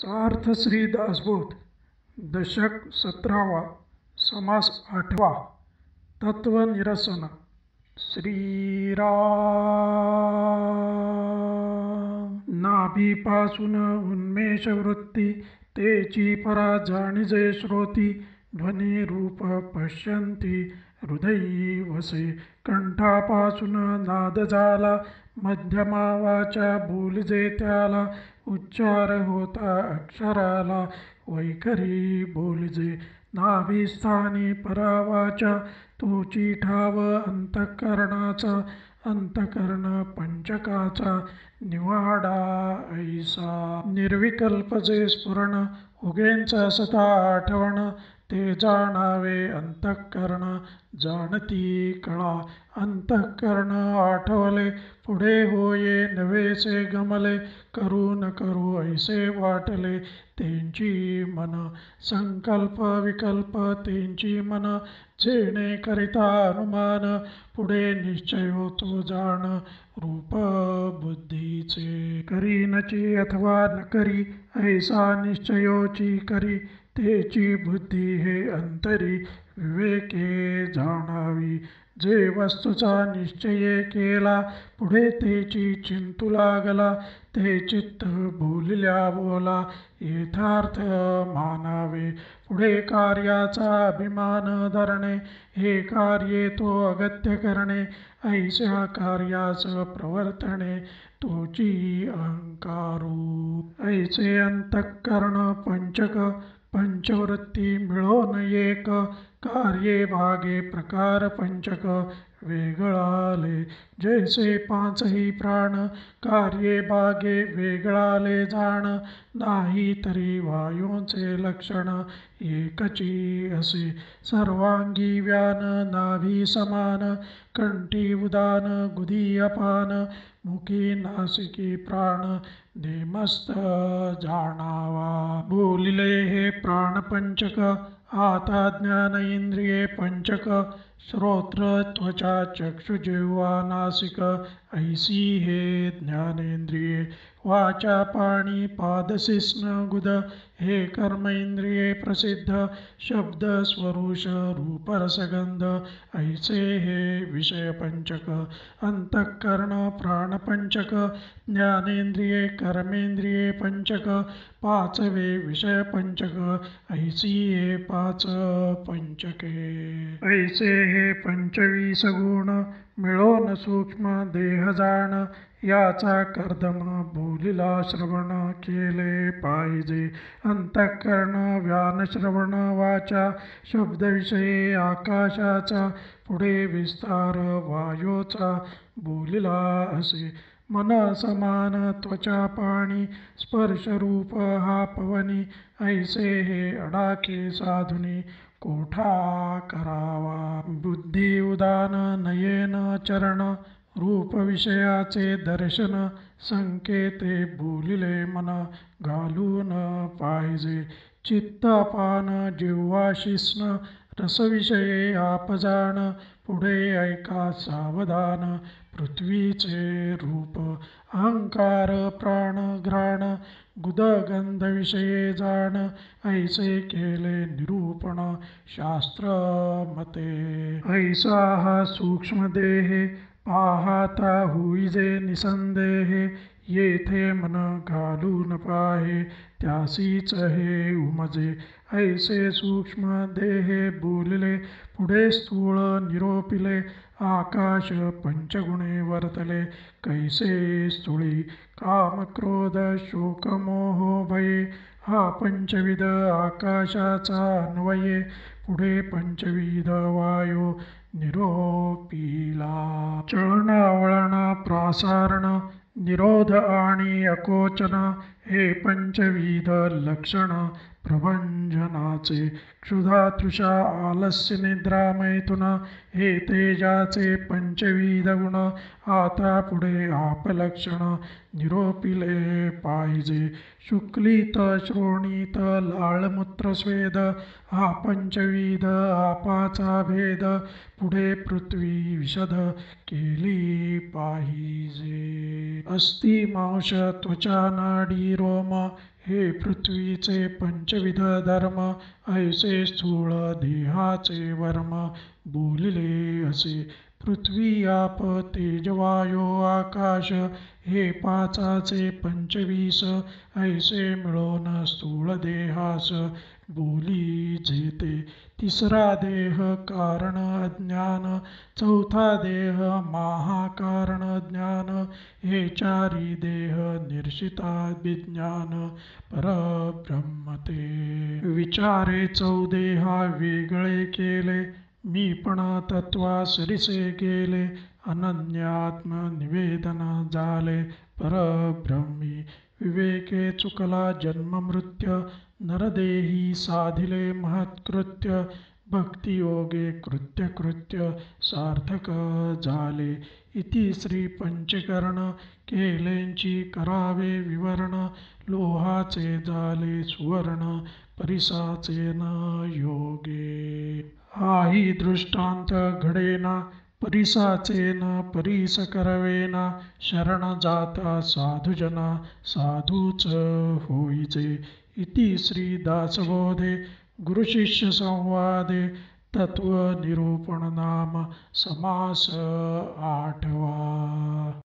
सार्थ श्री दासबोध दशक सतरावा समास आठवा तत्वनिरसन श्रीराम. नाभीपासून उन्मेष वृत्ती तेची परा जाणिजे श्रोती ध्वनी रूप पश्यंती हृदयी वसे कंठापासून नाद झाला मध्यमावाच्या बोलजे त्याला उच्चार होता अक्षराला वैखरी बोलजे नाभिस्थानी परावाच्या तोची ठाव अंतःकरणाचा अंतःकरण पंचकाचा निवाडा ऐसा निर्विकल्प जे स्फुरण उगेंचा सता आठवण ते जाणावे अंतःकरण. जाणती कळा अंतःकरण आठवले. पुढे होये नवेसे गमले. करू न करू ऐसे वाटले. त्यांची मन संकल्प विकल्प तेंची मन झेणे करिता अनुमान. पुढे निश्चय होतो जाण रूप बुद्धीचे. करी नची अथवा न करी ऐसा निश्चयोची करी. तेची बुद्धी हे अंतरी विवेके जाणावी. जे वस्तूचा निश्चय केला पुढे तेची चिंतू लागला ते चित्त बोलल्या बोला यथार्थ मानावे. पुढे कार्याचा अभिमान धरणे हे कार्ये तो अगत्य करणे ऐशा कार्यास प्रवर्तणे तोची अहंकारू. ऐसे अंतःकरण पंचक पंचवृत्ती मिळोन एक कार्ये भागे प्रकार पंचक वेगळाले जैसे पाचही प्राण कार्ये भागे वेगळाले जाण नाही तरी वायूंचे लक्षण एकची असे. सर्वांगी व्यान नाभी समान कंठी उदान गुदी अपान मुखी नासिकी प्राण दे मस्त जाणावा. बोलिले हे प्राणपंचक आता ज्ञान इंद्रिये पंचक. श्रोत्र त्वचा चक्षुजिह्वा नासिक ऐसी हे ज्ञानेंद्रिये वाचा पाणी गुद हे कर्मेंद्रिये प्रसिद्ध शब्द स्वरूष रूपरसगंध ऐसे हे विषय पंचक अंतःकरण प्राणपंचक ज्ञानेंद्रिये कर्मेंद्रिये पंचक पाचवे विषय पंचक ऐसी हे पाच पंचके ऐसे हे पंचवीस गुण मिळोन सूक्ष्म देह जाण याचा कर्दम बोलिला श्रवण केले पाहिजे. अंतःकरण व्यान श्रवण वाचा शब्दविषयी आकाशाचा पुढे विस्तार वायोचा बोलिला असे. मन समान त्वचा पाणी स्पर्शरूप हा पवनी ऐसे हे अडाके साधुनी कोठा करावा? बुद्धी उदान नयेन चरण रूप विषयाचे दर्शन संकेते बोलिले मन घालून पाहिजे चित्तपान जिव्हाशिस्न रसविषये आपजाण पुढे ऐका सावधान. पृथ्वीचे रूप अहंकार प्राण घ्राण गुदगंधविषये जाण. ऐसे केले निरूपण शास्त्र मते. ऐसा हा सूक्ष्मदेहे पाहाता हुईजे निसंदेहे येथे मन घालून पाहे. त्यासीच हे उमजे ऐसे सूक्ष्म देहे बोलले पुढे स्थूळ निरोपिले आकाश पंचगुणे वर्तले कैसे स्थूळी काम क्रोध शोकमोह भये हा पंचविध आकाशाचा अन्वये पुढे पंचविध वायू निरोपिला. चळण प्रासारण निरोध आणि अकोचन हे पंचविध लक्षण प्रभंजनाचे क्षुधा तृषा आलस्य निद्रा मैथुन हे तेजाचे पंचविध गुण आता पुढे आपलक्षण निरोपिले पाहिजे. शुक्लित श्रोणीत लाळमूत्र स्वेद हा पंचविध आपाचा भेद पुढे पृथ्वी विशद केली पाहिजे. अस्थि मांस त्वचा नाडी रोम हे पृथ्वीचे पंचविध धर्म ऐसे स्थूळ देहाचे वर्म बोलले असे. पृथ्वी आप तेजवायो आकाश हे पाचाचे पंचवीस ऐसे मिळून स्थूळ देहास बोली जेते. तिसरा देह कारण अज्ञान चौथा देह महाकारण ज्ञान हे चारी देह निर्शिता विज्ञान परब्रह्मते विचारे चौदेहा वेगळे केले मी पण तत्वा सरिसे गेले अनन्यात्म निवेदन झाले परब्रह्मी। विवेके चुकला जन्म मृत्य नरदेही साधिले महत्कृत्य भक्तियोगे कृत्य कृत्य सार्थक झाले इति श्री पंचकरण केलेंची करावे विवरण लोहाचे झाले सुवर्ण परिसाचे न योगे। हाही दृष्टांत घडेना परिसाचे परिस करवेना शरण जाता साधुजना साधूच होईचे इति श्रीदासबोधे गुरुशिष्यसंवादे गुरुशिष्य संवादे नाम समास आठवा।